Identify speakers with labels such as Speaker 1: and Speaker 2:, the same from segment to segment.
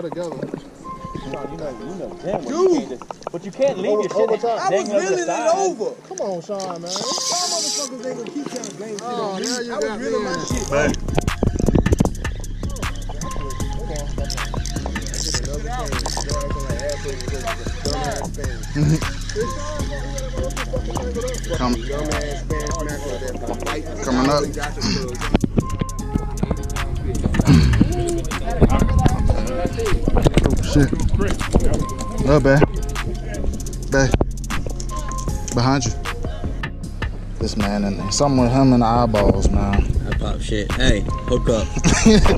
Speaker 1: all together.
Speaker 2: Sean, you know, you know damn well you can't just, but you can't leave your shit
Speaker 1: overtime.
Speaker 3: I was
Speaker 2: the
Speaker 3: reeling it over.
Speaker 1: Come on, Sean, man.
Speaker 3: Y'all motherfuckers ain't gonna keep trying to blame shit
Speaker 1: Oh,
Speaker 3: on me.
Speaker 1: now you
Speaker 3: I was
Speaker 1: got
Speaker 3: reeling my shit
Speaker 2: Man.
Speaker 4: Come, coming up. Oh, shit. Oh, babe. Babe. Behind you. This man and something with him in the eyeballs, man.
Speaker 2: I pop shit. Hey, hook up.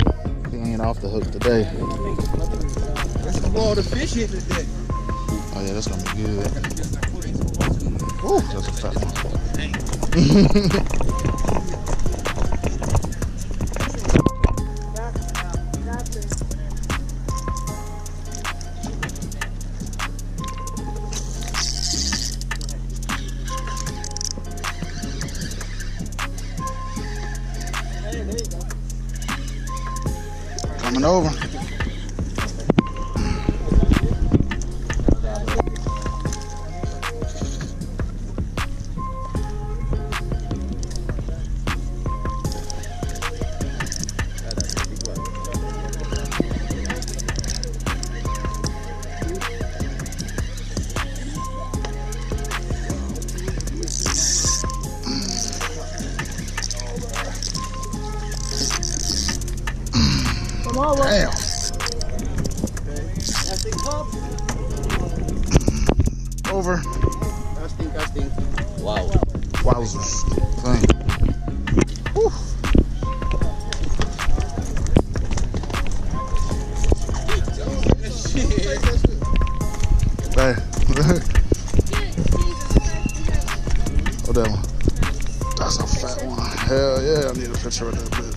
Speaker 4: He ain't off the hook today.
Speaker 3: All the fish hit today.
Speaker 4: Oh yeah, that's gonna be good. Ooh, that's a fat one. Coming over. Over.
Speaker 3: I stink, I stink.
Speaker 2: Wow.
Speaker 4: Wowzers. Thing. Whew. Hey. oh, that one. That's a fat one. Hell yeah, I need a picture of that bitch.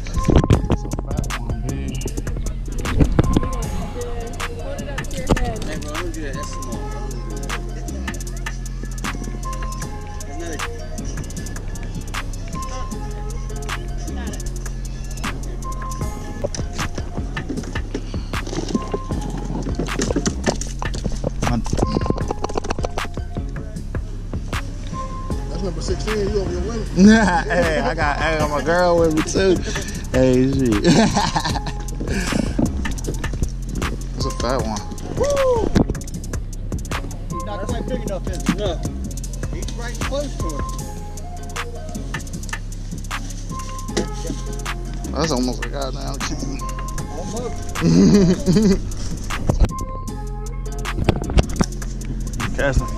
Speaker 1: 16. You over your winning.
Speaker 4: hey, I got, I got my girl with me too. Hey, shit. That's a fat one.
Speaker 3: He's not quite big enough, is he? No. He's right close to it.
Speaker 4: That's almost a goddamn king.
Speaker 3: Almost.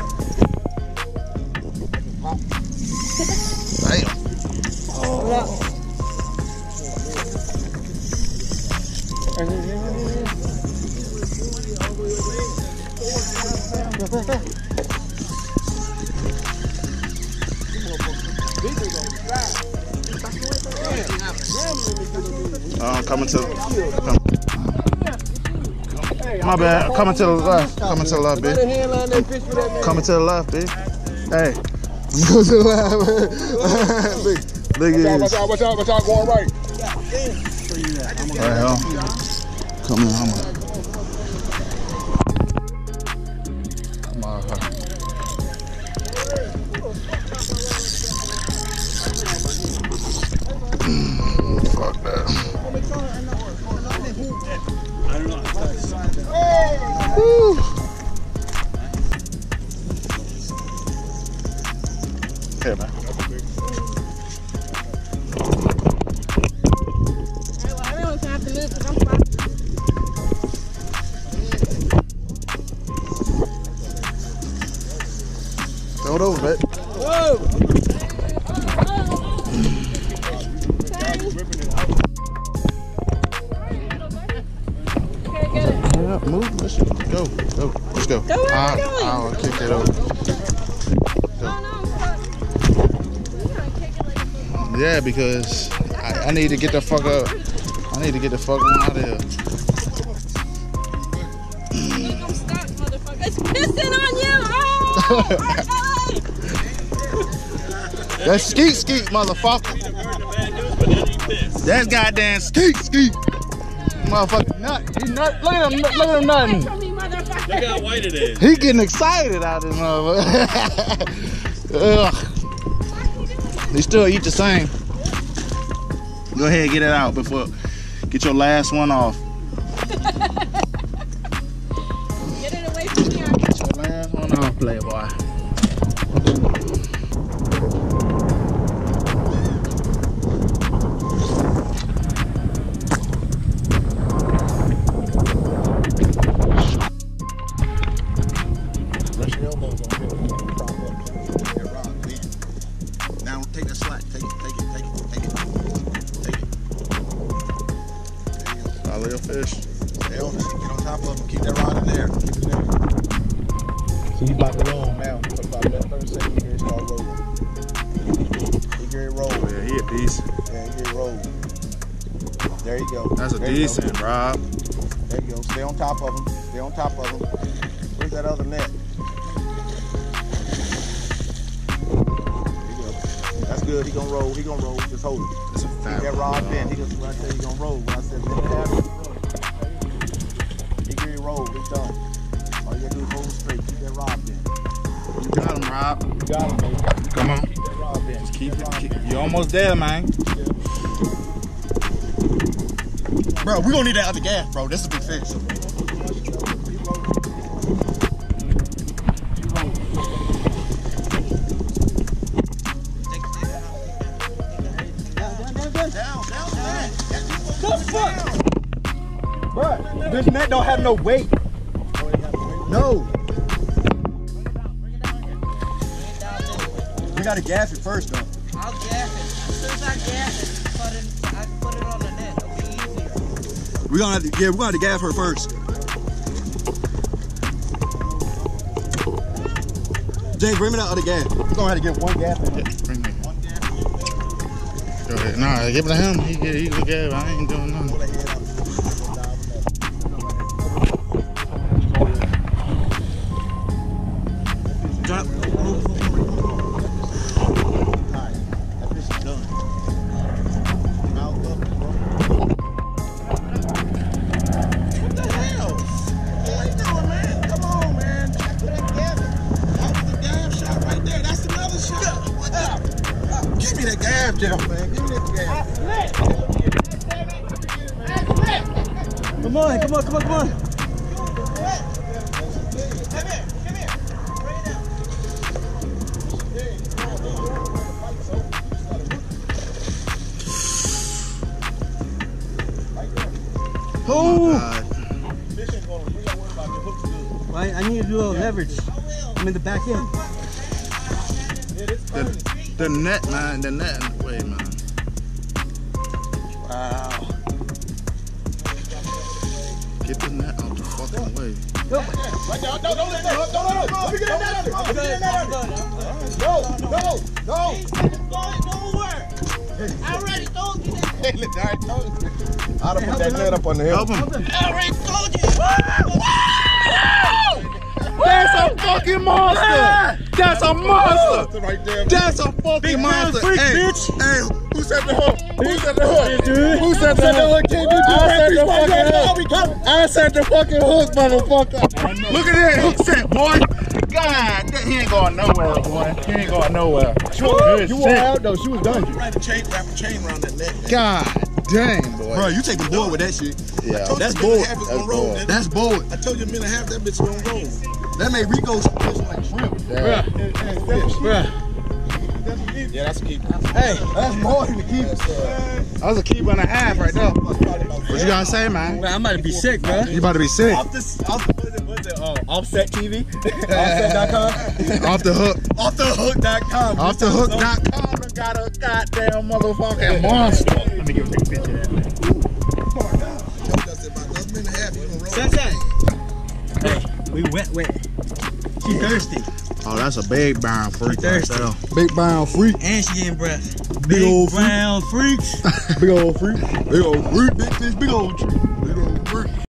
Speaker 4: Casting. Damn. Uh, coming to. Come. My bad. Coming to the left. Coming to the left, bitch. Coming to the left, bitch. Hey. I'm to the left. look, look at this.
Speaker 1: out, watch out, watch out, going right.
Speaker 4: Right, huh? Come in, I'm a... Come It over. Hurry up, move. Let's go. Go. Let's go.
Speaker 5: Go where
Speaker 4: I,
Speaker 5: we're going.
Speaker 4: I'll kick that over. Oh, yeah, because I, I need to get the fuck up. I need to get the fuck out of here.
Speaker 5: I'm stuck, motherfucker. It's pissing on you! Oh!
Speaker 4: That's skeet skeet, motherfucker. That's goddamn skeet skeet. Motherfucker nut. He nut. Look at him. Look at him nutting.
Speaker 5: Show me, motherfucker.
Speaker 3: Look how white it is.
Speaker 4: He getting excited out of this motherfucker. Ugh. They still eat the same. Go ahead, and get it out before get your last one off.
Speaker 5: Get it away from here.
Speaker 4: Get your last one off, playboy.
Speaker 1: Roll.
Speaker 4: Yeah, he a decent.
Speaker 1: Yeah, it roll. There you go.
Speaker 4: That's a
Speaker 1: There go.
Speaker 4: decent, Rob.
Speaker 1: There you go. Stay on top of him. Stay on top of him. Where's that other net? There you go. That's good. He gonna roll. He gonna roll. Just hold it.
Speaker 4: It's a fat
Speaker 1: that rod bent. He gonna, when I he gonna roll. When I said and a half, he gonna roll. He get it roll. He's done. All you gotta do is hold it straight. Keep that rod bent.
Speaker 4: You got him, Rob.
Speaker 1: You got him, baby.
Speaker 4: Come on.
Speaker 1: Keep that rod bent.
Speaker 4: Keep it. Keep,
Speaker 1: bent.
Speaker 4: you almost there, man.
Speaker 1: Bro, we gonna need that other gaff, bro. This is a big fish.
Speaker 2: Bruh, this net don't have no weight. No. Gotta gaff it first though.
Speaker 6: I'll gaff it. As soon as I gaff it, put it, I put it on the net. It'll be easier.
Speaker 2: We gonna have to yeah, we're gonna have to gaff her first. Jay, bring me that other gaff. We gonna have to get one gaff in
Speaker 4: Yeah, bring me. Go ahead. Nah, give it to him. He get he gonna get it. I ain't doing nothing.
Speaker 1: Gas, man. Give me that gaff.
Speaker 2: Come on, come on, come on, come on.
Speaker 4: Oh.
Speaker 2: I, I need a little leverage. I'm in the back end.
Speaker 4: The, the net, man. The net in the way, man.
Speaker 1: Wow.
Speaker 4: Get the net out the fucking way.
Speaker 1: Right there. No, don't let that hook. No, no, no. Let me get in that under. Let me get in that under. No, no, no.
Speaker 6: I already told you that.
Speaker 1: Hey, I told you. I'd have put that net up on the hill.
Speaker 4: Help him.
Speaker 6: I already told you.
Speaker 4: That's a fucking monster. That's a monster.
Speaker 1: Right there.
Speaker 4: That's a fucking monster.
Speaker 2: freak,
Speaker 4: hey,
Speaker 2: bitch.
Speaker 4: hey,
Speaker 1: Who set the hook? Who set the hook?
Speaker 2: dude.
Speaker 1: Who set the hook? Can't do
Speaker 4: I set the
Speaker 1: Right
Speaker 4: fucking hook.
Speaker 1: we
Speaker 4: I set the fucking hook, motherfucker. Look at that hook set, boy. God, that- he ain't going nowhere, boy. He ain't going nowhere. Good
Speaker 2: You wore out though. She was done.
Speaker 1: Right, the chain, wrap a chain around that neck.
Speaker 4: God dang, boy.
Speaker 2: Bro, you take taking board with that shit.
Speaker 4: yeah.
Speaker 2: That's
Speaker 1: a minute and a
Speaker 2: bold.
Speaker 4: That's
Speaker 1: gonna
Speaker 4: bold.
Speaker 2: That's bold.
Speaker 1: I told you a minute and a half that bitch gonna roll.
Speaker 2: That made Rico fish like shrimp.
Speaker 4: yeah.
Speaker 2: Bruh.
Speaker 1: Yeah, that's a keeper.
Speaker 2: Hey, that's more than a keeper.
Speaker 4: That was a keeper and a half right there. What you gotta say, man?
Speaker 2: Man, I'm about to be sick, bro.
Speaker 4: You about to be sick.
Speaker 2: Off this, off, what's it, what's it, uh, Offset TV? Offset.com?
Speaker 4: Off the hook.
Speaker 2: Off the hook.com.
Speaker 4: Off the hook.com and got a goddamn motherfucking monster.
Speaker 2: Wet, wet. She thirsty.
Speaker 4: Oh, that's a big brown freak right
Speaker 2: thirsty.
Speaker 4: there.
Speaker 2: Big brown freak. And she getting breath. Big,
Speaker 4: old freak.
Speaker 2: brown freaks.
Speaker 4: Big old freak.
Speaker 2: big old freak. Big fish, big old tree.